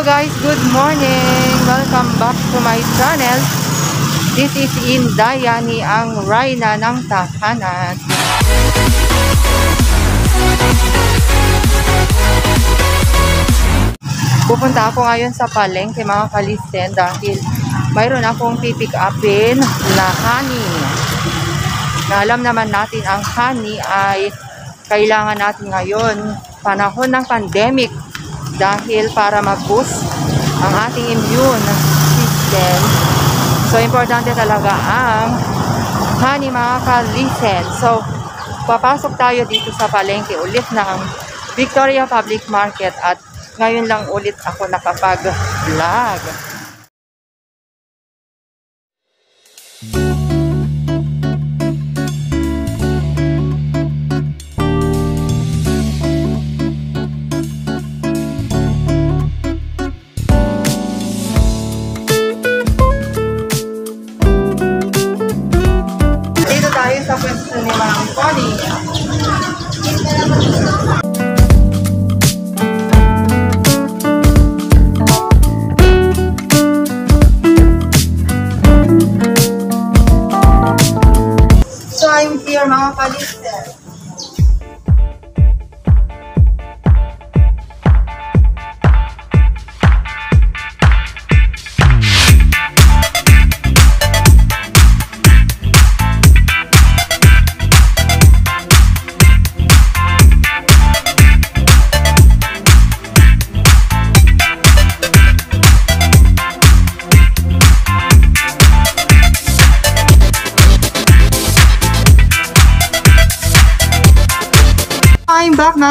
Guys, good morning! Welcome back to my channel. This is Indayani ang Rayna ng Tahanan. Pupunta ako ngayon sa palengke mga kalisten dahil mayroon akong pipick upin na honey. Na alam naman natin ang honey ay kailangan natin ngayon panahon ng pandemic dahil para mag-boost ang ating immune system. So, importante talaga ang honey mga kalisen. So, papasok tayo dito sa palengke ulit ng Victoria Public Market at ngayon lang ulit ako nakapag-vlog. Sa pwesto ni Ma'am Connie.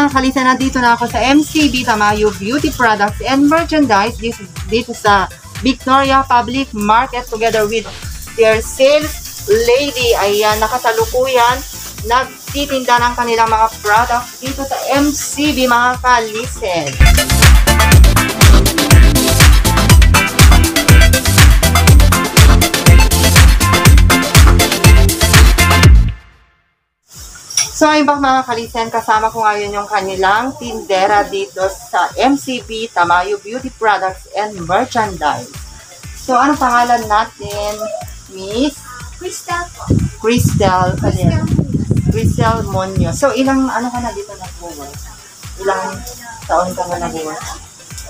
Kalisa. Nandito na ako sa MCB Tamayo Beauty Products and Merchandise. This is dito sa Victoria Public Market together with their sales lady. Ayan, nakasalukuyan. Nagtitinda ng kanilang mga products dito sa MCB mga kalisen. So, ayun ba mga kalisen, kasama ko ngayon yung kanilang tindera dito sa MCB Tamayo Beauty Products and Merchandise. So, ano pangalan natin? Miss Crystal po. Crystal Crystal. Crystal Monyo. So, ilang ano ka na dito nag-work? Ilang taon ka na nag-work?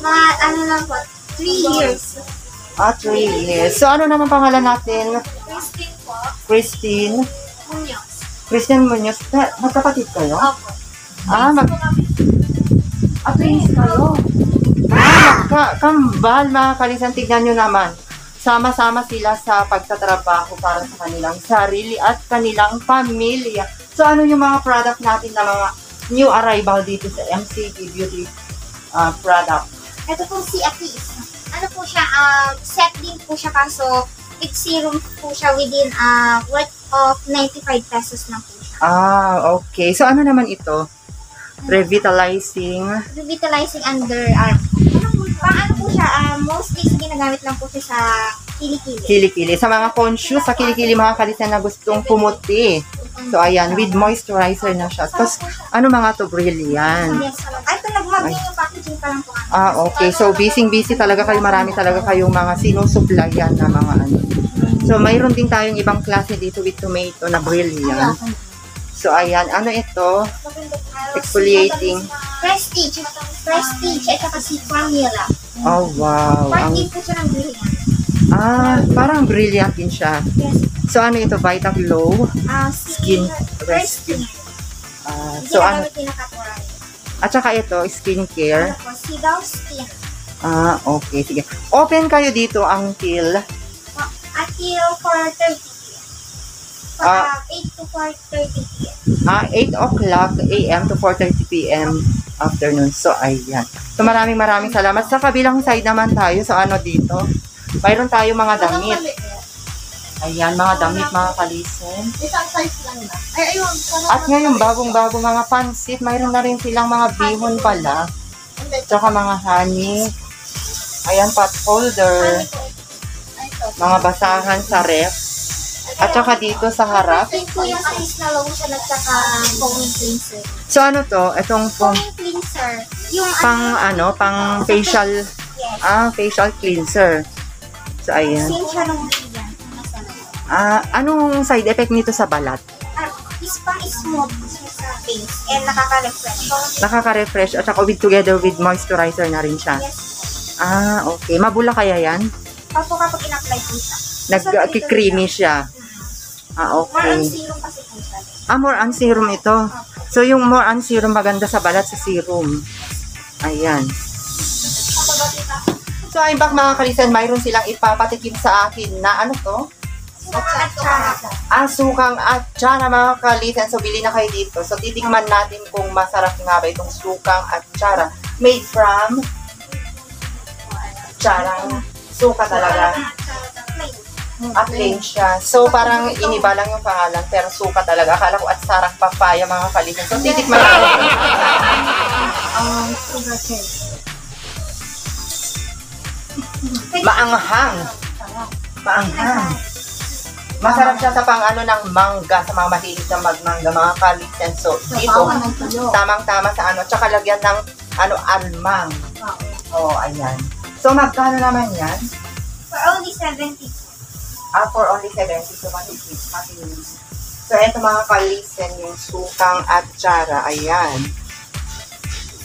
Mga ano lang po, 3 years. Ah, three years. So, ano naman pangalan natin? Christine po, Christine. Munoz. Christian Munoz. Na- Magkapatid kayo? Opo. Ah, mag... Ah, twins kayo. Ah, magka- kambal mga kalisan. Tignan nyo naman. Sama-sama sila sa pagtatrabaho para sa kanilang sarili at kanilang pamilya. So, ano yung mga product natin na mga new arrival dito sa MCB Beauty ah, product? Ito po si Akis. Ano po siya, um, set din po siya kaso it's serum po siya within uh, worth of 95 pesos lang po siya. Ah, okay. So, ano naman ito? Revitalizing. Revitalizing underarm. Pang ano po siya, uh, mostly ginagamit lang po siya sa kilikili. Kilikili. Sa mga conscious, sa kilikili mga kalisan na gustong pumuti. So, ayan, with moisturizer na siya. Tapos, ano mga to, brilliant. Yes. Ay, ito nag-mag din yung packaging pa lang po. Ah, okay. So, busy-busy talaga kayo. Marami talaga kayong mga sinusuplayan na mga ano. So, mayroon din tayong ibang klase dito with tomato na brilliant. So, ayan. Ano ito? Exfoliating. Prestige. Prestige. At saka si Pamela. Oh, wow. Part Ang, din po siya ng brilliant. ah, parang brilliant din siya. Yes. So, ano ito? Vita Glow. Ah, si Skin Prestige. Ah, Hindi so, ano? At saka ito, skincare. Ano po, si Dow Skin. Ah, okay. Sige. Open kayo dito until Until 4.30 p.m. Ah. Ah, 8 to 4.30 p.m. ah, 8 o'clock a.m. to 4.30 p.m. afternoon. So, ayan. So, maraming maraming salamat. Sa kabilang side naman tayo, sa ano dito, mayroon tayo mga damit. Ayan, mga damit, mga kalisen. Isang size lang na. Ay, ayun. At ngayon, bagong-bago mga pansit, mayroon na rin silang mga bihon pala. Tsaka mga honey. Ayan, pot holder. Mga basahan sa ref. At saka dito sa harap. Ito po yung size na lotion at saka foaming cleanser. So ano to? Itong Foaming cleanser. Yung pang ano, pang facial Yes. Ah, facial cleanser. So, ayan. Same siya nung. Ah, anong side effect nito sa balat? Ah, is pang smooth sa face and nakaka-refresh. Nakaka-refresh at saka with together with moisturizer na rin siya. Yes. Ah, okay. Mabula kaya yan? Opo kapag in-apply po siya. Nag-creamy siya. Ah, More on okay. serum kasi po siya. Ah, more on serum ito. So, yung more on serum maganda sa balat sa serum. Ayan. So, ayun back mga kalisan, mayroon silang ipapatikim sa akin na ano to? Asukang atsara mga kalisan. So, bili na kayo dito. So, titikman natin kung masarap nga ba itong sukang atsara. Made from atsarang suka talaga. At plain siya. So, parang iniba lang yung pangalan, pero suka talaga. Akala ko at sarang papaya, mga kalisan. So, titikman natin. um, sugar cane. Maanghang. Maanghang. Masarap siya sa pang ano ng mangga, sa mga mahilig na magmangga, mga kalisan. So, dito, tamang-tama sa ano. Tsaka lagyan ng ano, almang. Oh, ayan. So, magkano naman yan? For only 70. Ah, for only 70. So, matipid. Matipid. So, eto mga kalisen, yung sukang at tsara. Ayan.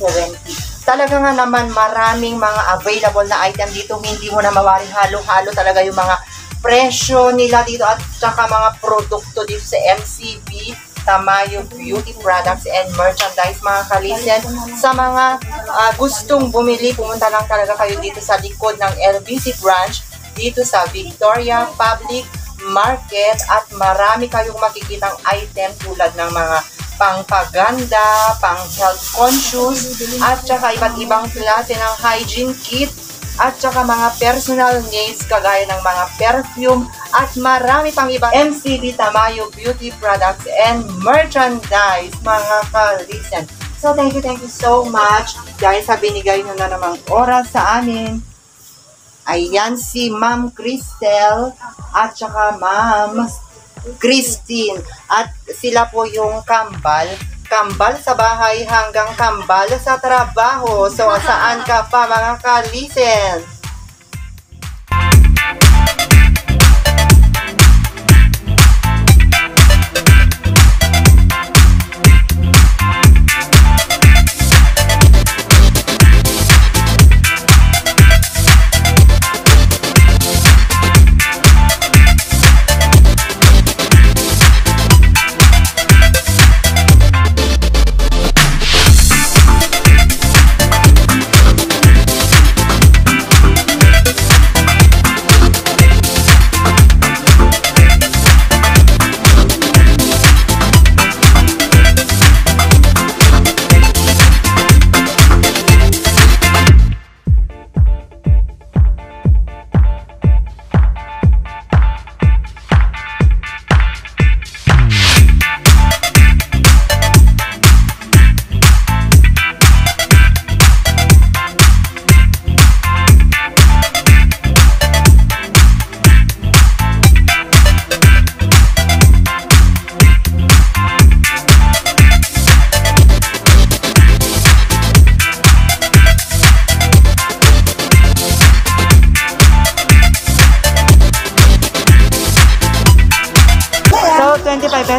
70. Talaga nga naman maraming mga available na item dito. Hindi mo na mawari halo-halo talaga yung mga presyo nila dito at saka mga produkto dito sa MCB, Tamayo Beauty Products and Merchandise mga kalisen. Sa mga ah, gustong bumili, pumunta lang talaga kayo dito sa likod ng LBC branch dito sa Victoria Public Market at marami kayong makikitang item tulad ng mga pangpaganda, pang health conscious, at saka iba't ibang klase ng hygiene kit, at saka mga personal needs kagaya ng mga perfume, at marami pang ibang MCB Tamayo Beauty Products and Merchandise, mga kalisen. So, thank you, thank you so much dahil sa binigay nyo na namang oras sa amin. Ayan si Ma'am Cristel at saka Ma'am Christine. At sila po yung kambal. Kambal sa bahay hanggang kambal sa trabaho. So, saan ka pa mga kalisen?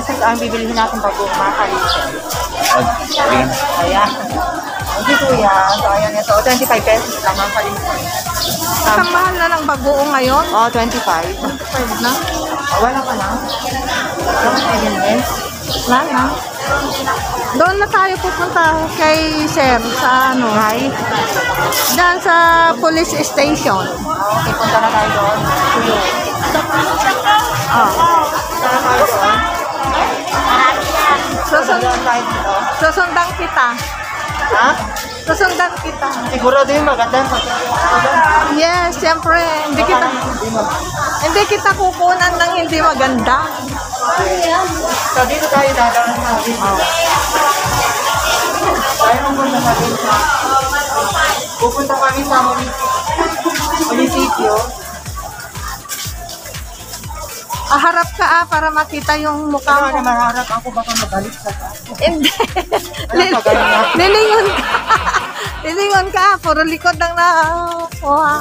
Pesos ang bibilihin natin bago mga kalisen. Ayan. Thank you, kuya. So, ayan ito. 25 pesos lang mga kalisen. Ang mahal na ng bagoong ngayon. Oh, 25. Pwede na. Oh, wala ka na? Wala ka din, Wala na. Doon na tayo pupunta kay Sir sa ano, Hi. dyan sa police station. Okay, punta na tayo doon. Oh. Punta na tayo doon. Susun Punta na tayo dito. susundan kita. Ha? Susundan kita. Siguro din maganda yung pag- Yes, siyempre. Hindi kita, hindi kita kukunan ng hindi maganda. So, dito tayo dadaan sa dito. Tayo pupunta sa dito. Pupunta kami sa munisipyo. Aharap ka ah, para makita yung mukha Kaya mo. na maharap ako baka magalit sa taas. Hindi. Ano na? Lilingon ka. Lilingon ka, puro likod lang na. Oh,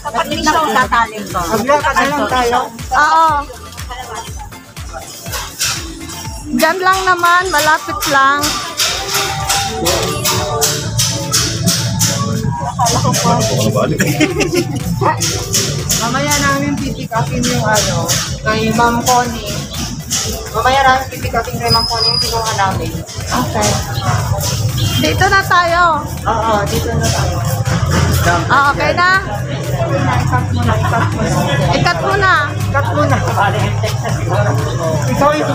Kapag hindi siya tatalim ko. Maglakad na lang tayo. Oo. Diyan lang naman, malapit lang. Mamaya namin pipick upin yung ano, kay Ma'am Connie. Mamaya namin pipick upin kay Ma'am Connie yung kinuha namin. Okay. Dito na tayo. Oo, dito na tayo. Ah, okay na? Ikat muna, ikat muna. Ikat mo na. Ikat muna. Ikaw ito.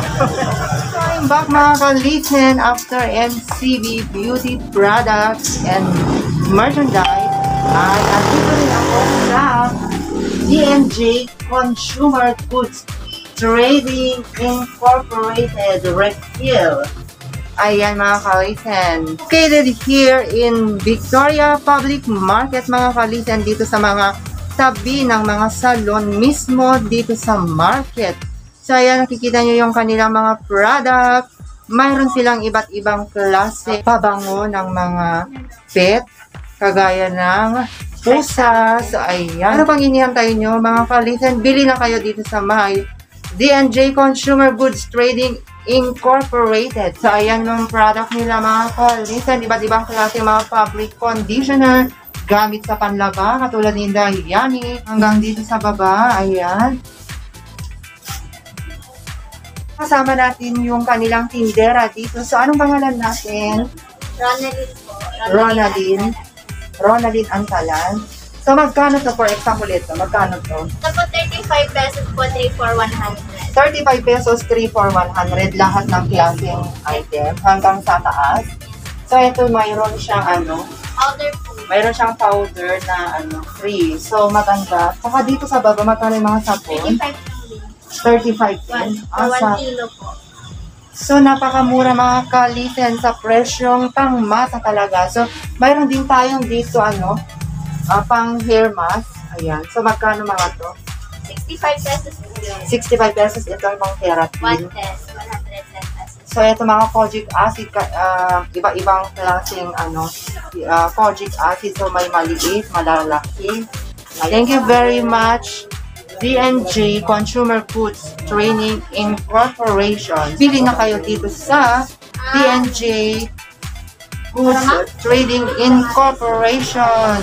I'm back mga ka-listen after MCB Beauty Products and Merchandise. Ay, andito rin ako sa DMJ Consumer Goods Trading Incorporated Refill. Ayan mga kalisen. Located here in Victoria Public Market mga kalisen dito sa mga tabi ng mga salon mismo dito sa market. So ayan nakikita nyo yung kanilang mga product. Mayroon silang iba't ibang klase pabango ng mga pet kagaya ng pusa. So ayan. Ano pang inihantay nyo mga kalisen? Bili na kayo dito sa may D&J Consumer Goods Trading Incorporated. So, ayan yung product nila mga kalisten. Iba't ibang klase mga fabric conditioner gamit sa panlaba, katulad ni Dayani. Hanggang dito sa baba, ayan. Kasama natin yung kanilang tindera dito. So, anong pangalan natin? Ronaldin po. Ronaldine. Ronaldine Antalan. So, magkano to for example ito? Magkano to? Ito po 35 pesos po, 3 for 100. 35 pesos, 3 for 100, lahat ng klaseng item hanggang sa taas. So, ito mayroon siyang ano, Powder po. mayroon siyang powder na ano, free. So, maganda. Saka dito sa baba, magkano yung mga sabon? 35 po. 35 One, din. for Ah, 1 sa- kilo po. So, napakamura mga kalisen sa presyong pangmasa talaga. So, mayroon din tayong dito, ano, ah, pang hair mask. Ayan. So, magkano mga to? 65 pesos po yun. 65 pesos ito pang keratin. One test, 110 pesos. So, ito mga kojic acid, ka- ah, iba-ibang klaseng ano, uh, kojic acid. So, may maliit, malalaki. Thank you very much, D&J Consumer Goods Training Incorporation. Bili na kayo dito sa D&J Goods Trading Incorporation.